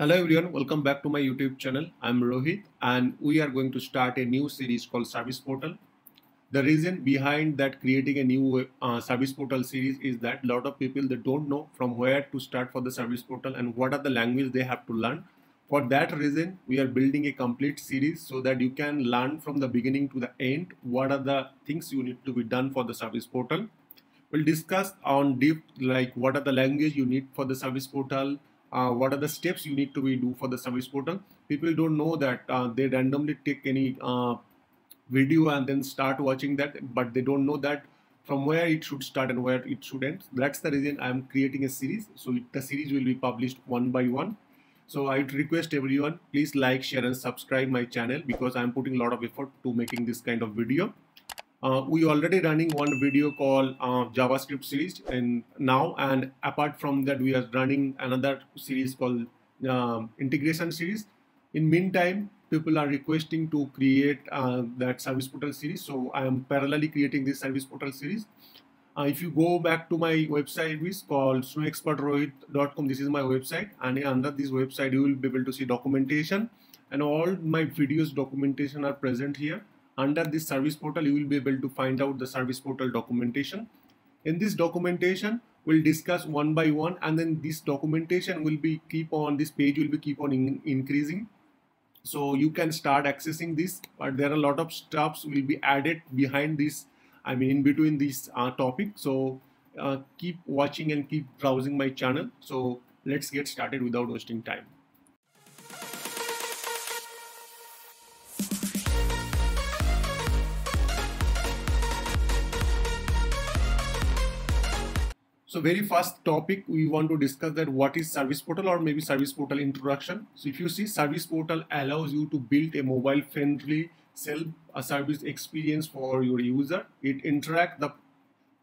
Hello everyone, welcome back to my YouTube channel. I'm Rohit and we are going to start a new series called Service Portal. The reason behind that creating a new uh, Service Portal series is that a lot of people they don't know from where to start for the Service Portal and what are the language they have to learn. For that reason, we are building a complete series so that you can learn from the beginning to the end what are the things you need to be done for the Service Portal. We'll discuss on deep like what are the language you need for the Service Portal, uh, what are the steps you need to be do for the service portal. People don't know that uh, they randomly take any uh, video and then start watching that but they don't know that from where it should start and where it should end. That's the reason i'm creating a series. So it, the series will be published one by one. So i request everyone please like share and subscribe my channel because i'm putting a lot of effort to making this kind of video uh, we already running one video called uh, javascript series and now and apart from that we are running another series called uh, integration series. In meantime people are requesting to create uh, that service portal series. So i am parallelly creating this service portal series. Uh, if you go back to my website which called snowexpertrohit.com this is my website and under this website you will be able to see documentation. And all my videos documentation are present here under this service portal you will be able to find out the service portal documentation. In this documentation we'll discuss one by one and then this documentation will be keep on this page will be keep on in, increasing. So you can start accessing this but there are a lot of stuffs will be added behind this i mean in between this uh, topic. So uh, keep watching and keep browsing my channel. So let's get started without wasting time So very first topic we want to discuss that what is service portal or maybe service portal introduction. So if you see service portal allows you to build a mobile friendly self a service experience for your user. It interact the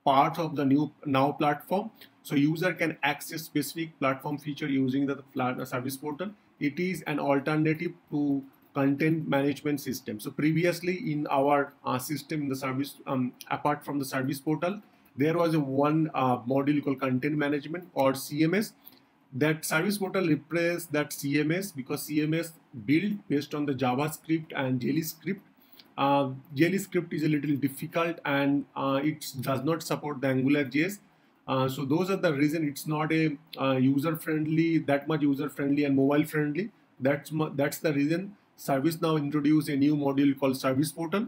part of the new now platform. So user can access specific platform feature using the service portal. It is an alternative to content management system. So previously in our uh, system the service um, apart from the service portal there was a one uh, module called content management or CMS. That service portal replaced that CMS because CMS built based on the JavaScript and Jelly script. Uh, Jelly script is a little difficult and uh, it does not support the Angular JS. Uh, so those are the reason it's not a uh, user friendly that much user friendly and mobile friendly. That's that's the reason Service now introduced a new module called Service Portal.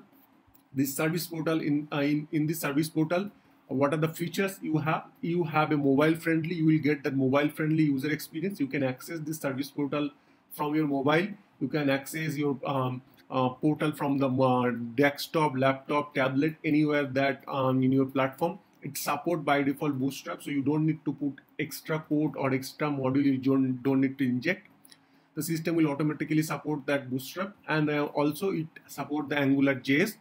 This Service Portal in uh, in in this Service Portal what are the features you have? You have a mobile friendly you will get that mobile friendly user experience. You can access this service portal from your mobile. You can access your um, uh, portal from the uh, desktop laptop tablet anywhere that um, in your platform. It's support by default bootstrap so you don't need to put extra code or extra module. You don't, don't need to inject. The system will automatically support that bootstrap and uh, also it support the angular js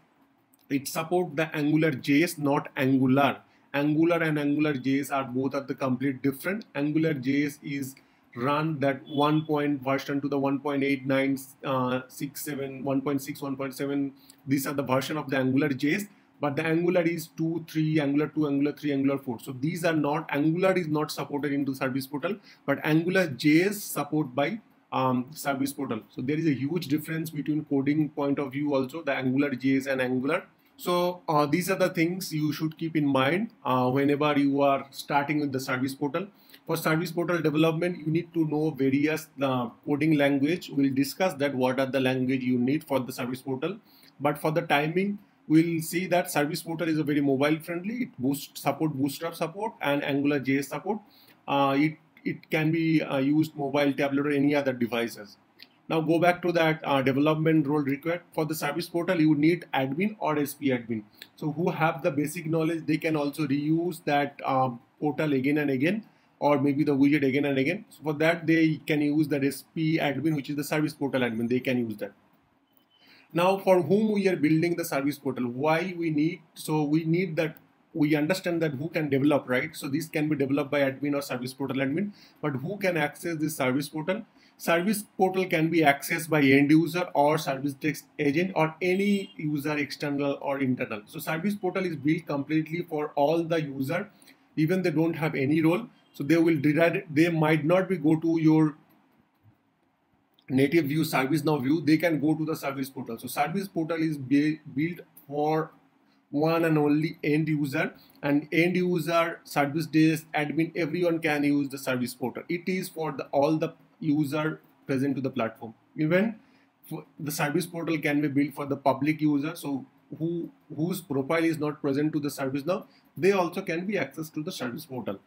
it support the angular js not angular. Angular and angular js are both are the complete different. Angular js is run that one point version to the 1.89 uh, 67 1.6 1.7 these are the version of the angular js but the angular is 2 3 angular 2 angular 3 angular 4 so these are not angular is not supported into service portal but angular js support by um, service portal so there is a huge difference between coding point of view also the angular js and angular so uh, these are the things you should keep in mind uh, whenever you are starting with the service portal. For service portal development, you need to know various uh, coding language. We'll discuss that what are the language you need for the service portal. But for the timing, we'll see that service portal is a very mobile friendly. It boost support Bootstrap support and Angular JS support. Uh, it it can be uh, used mobile, tablet, or any other devices. Now go back to that uh, development role required. For the service portal, you need admin or SP admin. So who have the basic knowledge, they can also reuse that um, portal again and again or maybe the widget again and again. So for that, they can use that SP admin, which is the service portal admin. They can use that. Now for whom we are building the service portal, why we need, so we need that we understand that who can develop, right? So this can be developed by admin or service portal admin, but who can access this service portal? Service portal can be accessed by end user or service desk agent or any user external or internal. So service portal is built completely for all the user, even they don't have any role. So they will they might not be go to your native view service now view, they can go to the service portal. So service portal is built for one and only end user. And end user service desk admin everyone can use the service portal. It is for the all the user present to the platform. Even the service portal can be built for the public user. So who whose profile is not present to the service now they also can be accessed to the service portal.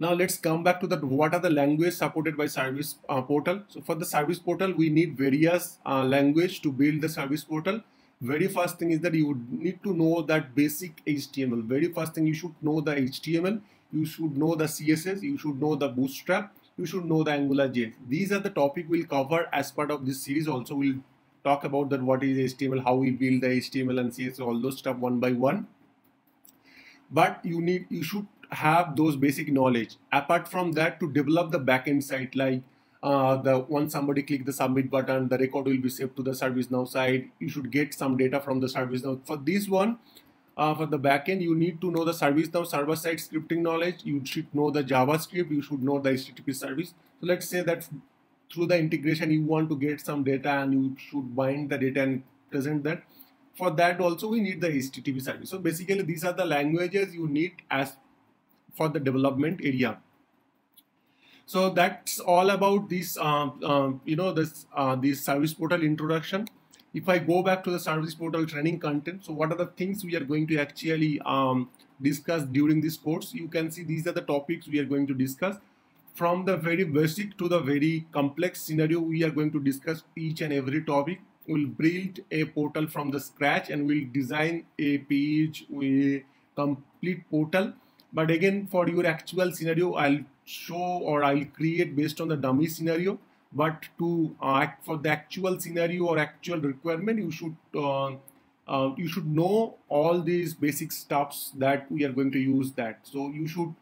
Now let's come back to the what are the language supported by service uh, portal? So for the service portal we need various uh, language to build the service portal very first thing is that you would need to know that basic HTML. Very first thing you should know the HTML, you should know the CSS, you should know the Bootstrap, you should know the Angular AngularJS. These are the topic we'll cover as part of this series. Also, we'll talk about that what is HTML, how we build the HTML and CSS, all those stuff one by one. But you need, you should have those basic knowledge. Apart from that, to develop the backend site like uh, the once somebody click the submit button, the record will be saved to the ServiceNow side. You should get some data from the ServiceNow. For this one, uh, for the backend, you need to know the ServiceNow server-side scripting knowledge. You should know the JavaScript. You should know the HTTP service. So let's say that through the integration, you want to get some data and you should bind the data and present that. For that also, we need the HTTP service. So basically, these are the languages you need as for the development area. So that's all about this, uh, uh, you know, this uh, this service portal introduction. If I go back to the service portal training content, so what are the things we are going to actually um, discuss during this course? You can see these are the topics we are going to discuss. From the very basic to the very complex scenario, we are going to discuss each and every topic. We'll build a portal from the scratch and we'll design a page, a complete portal. But again, for your actual scenario, I'll show or I'll create based on the dummy scenario. But to uh, act for the actual scenario or actual requirement, you should uh, uh, you should know all these basic stuffs that we are going to use that. So you should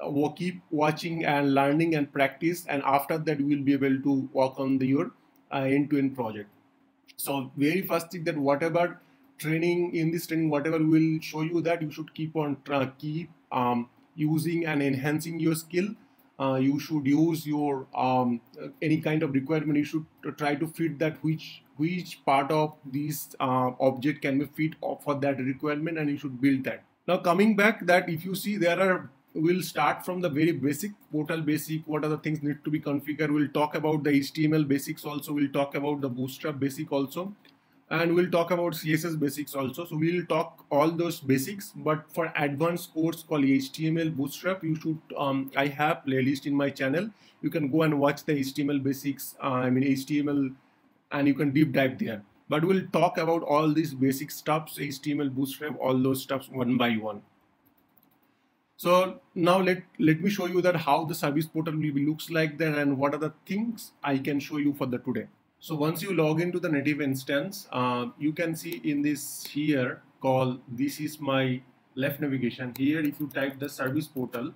uh, keep watching and learning and practice, and after that you will be able to work on the, your uh, end-to-end -end project. So very first thing that whatever training in this training, whatever will show you that you should keep on keep um, using and enhancing your skill. Uh, you should use your um, any kind of requirement. You should try to fit that which which part of this uh, object can be fit for that requirement, and you should build that. Now coming back, that if you see there are we'll start from the very basic portal basic what are the things need to be configured we'll talk about the html basics also we'll talk about the bootstrap basic also and we'll talk about css basics also. So we'll talk all those basics but for advanced course called html bootstrap you should um, i have playlist in my channel. You can go and watch the html basics uh, i mean html and you can deep dive there. But we'll talk about all these basic stuffs html bootstrap all those stuffs one by one. So now let let me show you that how the service portal will be looks like there and what are the things i can show you for the today so once you log into the native instance, uh, you can see in this here call, this is my left navigation. Here, if you type the service portal,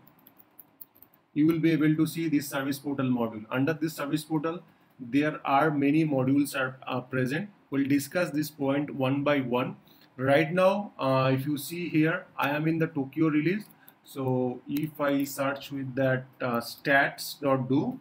you will be able to see this service portal module. Under this service portal, there are many modules are present. We'll discuss this point one by one. Right now, uh, if you see here, I am in the Tokyo release. So if I search with that uh, stats.do,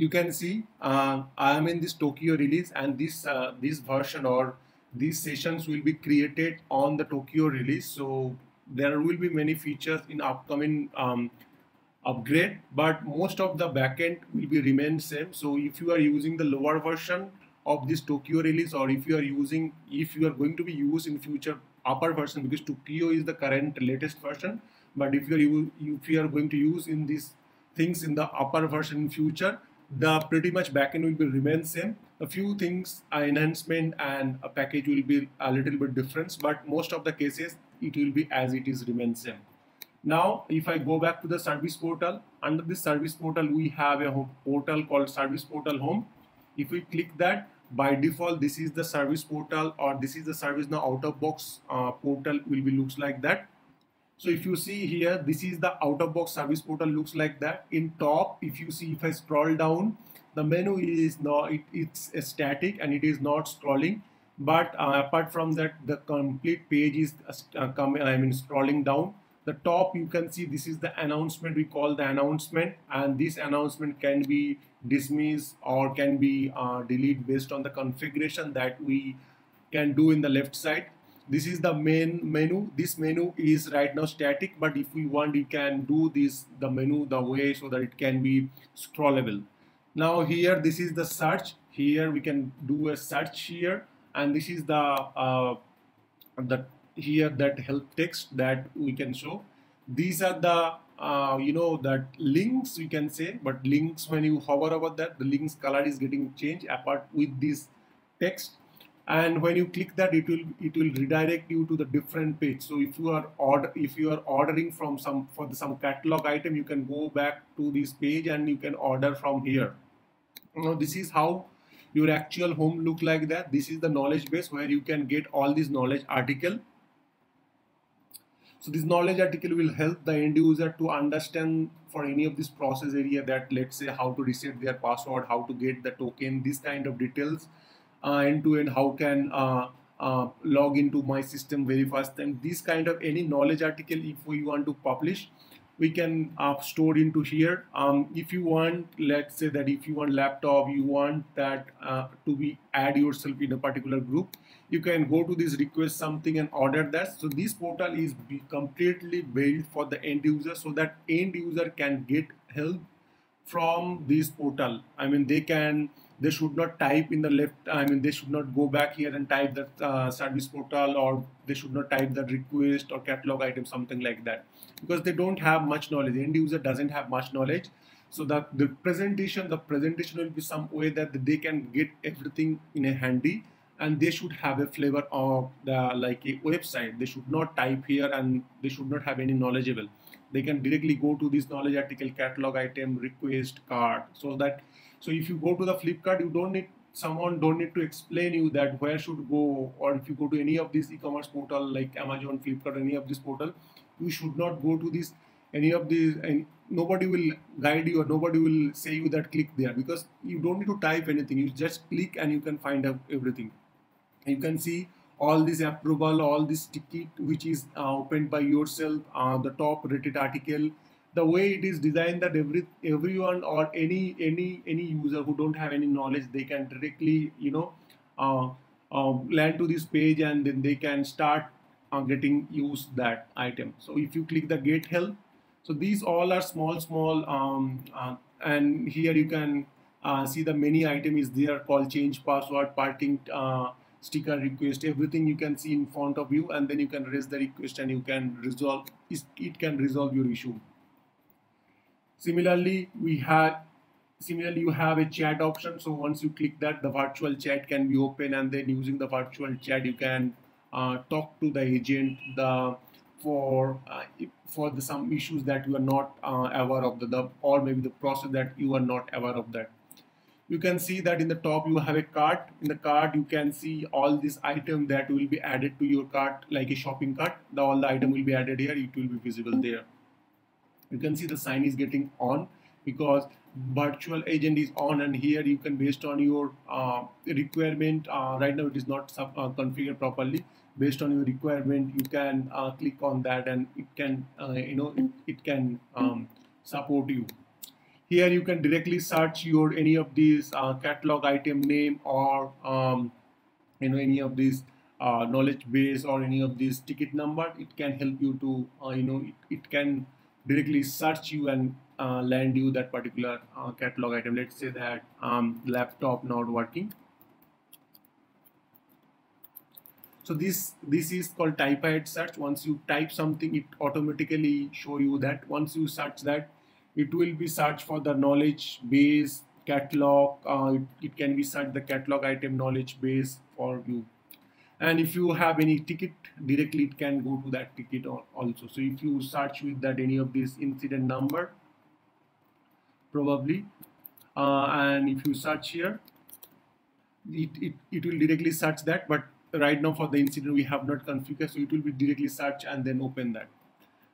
you can see uh, I am in this Tokyo release and this uh, this version or these sessions will be created on the Tokyo release. So there will be many features in upcoming um, upgrade, but most of the backend will be remain same. So if you are using the lower version of this Tokyo release, or if you are using, if you are going to be used in future upper version, because Tokyo is the current latest version, but if you are if you are going to use in these things in the upper version in future, the pretty much backend will be remain same. A few things, uh, enhancement and a package will be a little bit different, but most of the cases it will be as it is remain same. Now, if I go back to the service portal, under this service portal, we have a portal called service portal home. If we click that, by default, this is the service portal or this is the service now out of box uh, portal will be looks like that. So if you see here, this is the out of box service portal looks like that. In top, if you see, if I scroll down, the menu is not, it, it's static and it is not scrolling. But uh, apart from that, the complete page is uh, coming, I mean, scrolling down. the top you can see this is the announcement we call the announcement and this announcement can be dismissed or can be uh, deleted based on the configuration that we can do in the left side this is the main menu. This menu is right now static but if we want you can do this the menu the way so that it can be scrollable. Now here this is the search. Here we can do a search here and this is the uh, the here that help text that we can show. These are the uh, you know that links we can say but links when you hover over that the links color is getting changed apart with this text and when you click that it will it will redirect you to the different page. So if you are order if you are ordering from some for the, some catalog item you can go back to this page and you can order from here. Now this is how your actual home look like that. This is the knowledge base where you can get all these knowledge article. So this knowledge article will help the end user to understand for any of this process area that let's say how to reset their password how to get the token this kind of details end to end how can uh, uh, log into my system very fast. And this kind of any knowledge article if we want to publish we can uh, store into here. Um, if you want let's say that if you want laptop you want that to be add yourself in a particular group you can go to this request something and order that. So this portal is completely built for the end user so that end user can get help from this portal. I mean they can they should not type in the left i mean they should not go back here and type that uh, service portal or they should not type the request or catalog item something like that. Because they don't have much knowledge. The end user doesn't have much knowledge. So that the presentation the presentation will be some way that they can get everything in a handy and they should have a flavor of the like a website. They should not type here and they should not have any knowledgeable they can directly go to this knowledge article catalog item request card so that so if you go to the Flipkart, you don't need someone don't need to explain you that where should go or if you go to any of these e-commerce portal like Amazon, Flipkart, any of this portal, you should not go to this any of these and nobody will guide you or nobody will say you that click there because you don't need to type anything. You just click and you can find out everything. You can see all this approval all this ticket which is uh, opened by yourself uh, the top rated article the way it is designed that every everyone or any any any user who don't have any knowledge they can directly you know uh, uh, land to this page and then they can start uh, getting use that item. So if you click the get help so these all are small small um, uh, and here you can uh, see the many item is there called change password parking uh, sticker request everything you can see in front of you and then you can raise the request and you can resolve it can resolve your issue Similarly, we have similarly you have a chat option. So once you click that, the virtual chat can be open, and then using the virtual chat, you can uh, talk to the agent the for uh, for the some issues that you are not uh, aware of the, the or maybe the process that you are not aware of that you can see that in the top you have a cart. In the cart you can see all these items that will be added to your cart like a shopping cart. The, all the item will be added here. It will be visible there. You can see the sign is getting on because virtual agent is on and here you can based on your uh, requirement uh, right now it is not sub, uh, configured properly. Based on your requirement you can uh, click on that and it can uh, you know it, it can um, support you here you can directly search your any of these uh, catalog item name or um, you know any of these knowledge base or any of these ticket number it can help you to you know it, it can directly search you and uh, land you that particular uh, catalog item. Let's say that um, laptop not working. So this this is called type ahead search. Once you type something, it automatically show you that. Once you search that, it will be search for the knowledge base catalog. Uh, it, can be search the catalog item knowledge base for you. And if you have any ticket directly it can go to that ticket also. So if you search with that any of this incident number probably uh, and if you search here it, it, it will directly search that. But right now for the incident we have not configured so it will be directly search and then open that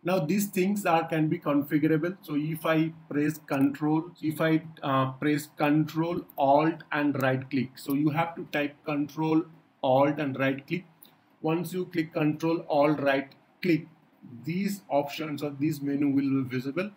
now these things are can be configurable. So if i press control if i uh, press control alt and right click. So you have to type control alt and right click. Once you click control alt right click these options or this menu will be visible.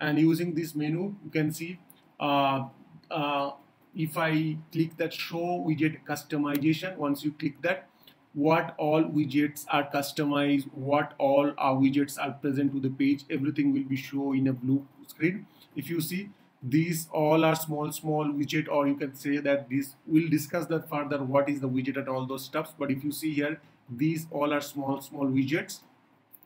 And using this menu you can see uh, uh, if I click that show widget customization once you click that what all widgets are customized what all our widgets are present to the page everything will be shown in a blue screen. If you see these all are small small widget or you can say that this we'll discuss that further what is the widget and all those stuffs. But if you see here these all are small small widgets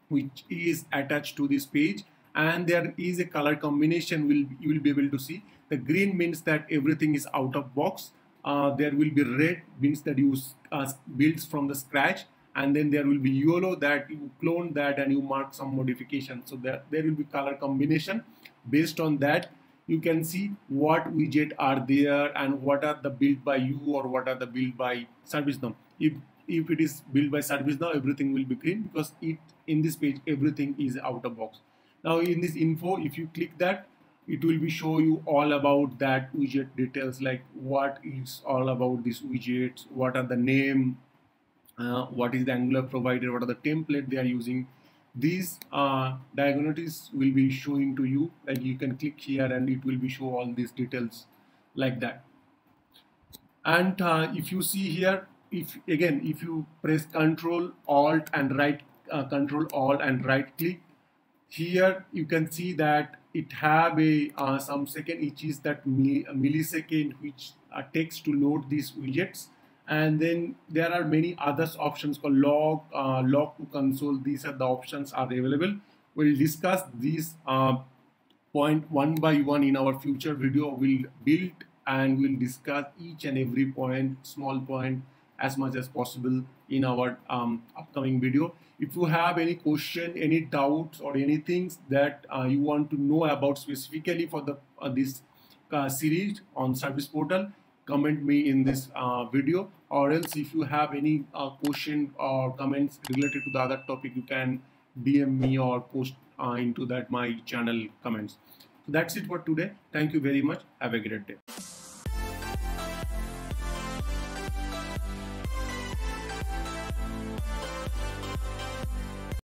which is attached to this page. And there is a color combination will you will be able to see. The green means that everything is out of box uh, there will be red means that you uh, builds from the scratch and then there will be yellow that you clone that and you mark some modification so there, there will be color combination based on that you can see what widget are there and what are the built by you or what are the built by ServiceNow. If if it is built by ServiceNow, everything will be green because it in this page everything is out of box. Now in this info, if you click that, it will be show you all about that widget details like what is all about this widgets, what are the name, uh, what is the Angular provider, what are the template they are using. These uh, diagonalities will be showing to you and you can click here and it will be show all these details like that. And uh, if you see here, if again, if you press Control Alt and right uh, Control Alt and right click, here you can see that it have a uh, some second each is that millisecond which uh, takes to load these widgets. And then there are many other options called log uh, log to console. These are the options are available. We'll discuss these uh, point one by one in our future video. We'll build and we'll discuss each and every point small point as much as possible in our um, upcoming video. If you have any question any doubts or anything that uh, you want to know about specifically for the uh, this uh, series on service portal comment me in this uh, video. Or else if you have any uh, question or comments related to the other topic you can dm me or post uh, into that my channel comments. So that's it for today. Thank you very much. Have a great day